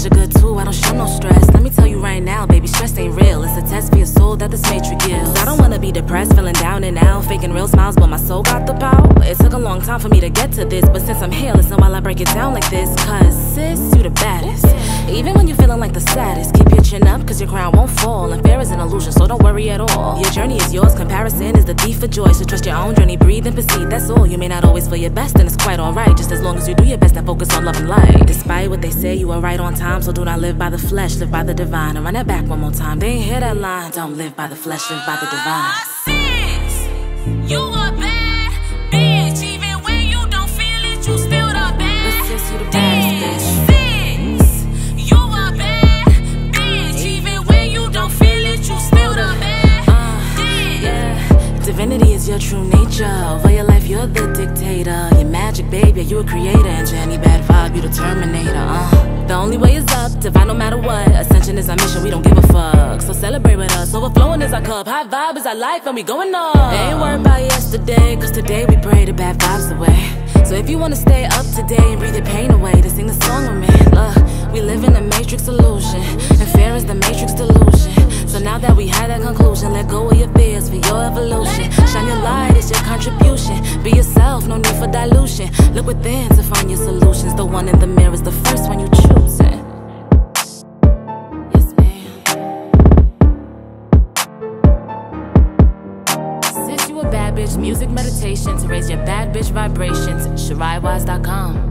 Dodge a good too, I don't show no stress. Let me tell you right now, baby, stress ain't real. It's a test for your soul that this matrix gives. I don't wanna be depressed, feeling down and out, faking real smiles, but my soul got the power. It took a long time for me to get to this, but since I'm here, listen while I break it down like this. Cause sis, you the baddest. Even when you're feeling like the saddest, keep your chin up, cause your crown won't fall. And fear is an illusion, so don't worry at all. Your journey is yours, comparison is the thief of joy. So trust your own journey, breathe and proceed, that's all. You may not always feel your best, and it's quite alright. Just as long as you do your best and focus on love and light. Despite what they say, you are right on time, so do not live by the flesh, live by the divine. And run that back one more time. They ain't hear that line. Don't live by the flesh, live by the divine. You a divinity is your true nature. Over your life, you're the dictator. You're magic, baby, you a creator. And any bad vibe, you the terminator. Uh. The only way is up, divine no matter what. Ascension is our mission, we don't give a fuck. So celebrate with us, overflowing is our cup. High vibe is our life, and we going up. Ain't worried about yesterday, cause today we pray the bad vibes away. So if you wanna stay up to date and breathe your pain away, to sing the song your evolution. Shine your light, it's your contribution. Be yourself, no need for dilution. Look within to find your solutions. The one in the mirror is the first one you choose. Yes. Sis, you a bad bitch. Music meditation to raise your bad bitch vibrations. ShariyaWise.com.